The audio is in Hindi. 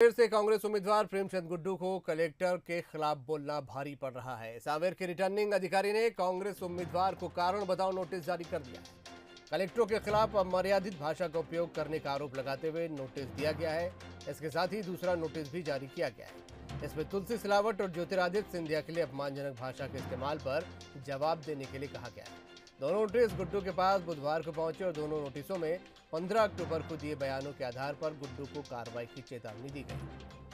फिर से कांग्रेस उम्मीदवार प्रेमचंद गुड्डू को कलेक्टर के खिलाफ बोलना भारी पड़ रहा है। सावेर के रिटर्निंग अधिकारी ने कांग्रेस उम्मीदवार को कारण बताओ नोटिस जारी कर दिया। कलेक्टरों के खिलाफ अमर्यादित भाषा का उपयोग करने का आरोप लगाते हुए नोटिस दिया गया है। इसके साथ ही दूसरा नोटिस भी जारी किया गया है। इसमें तुलसी सिलावट और ज्योतिरादित्य सिंधिया के लिए अपमानजनक भाषा के इस्तेमाल पर जवाब देने के लिए कहा गया है। दोनों नोटिस गुड्डू के पास बुधवार को पहुँचे और दोनों नोटिसों में 15 अक्टूबर को दिए बयानों के आधार पर गुड्डू को कार्रवाई की चेतावनी दी गई।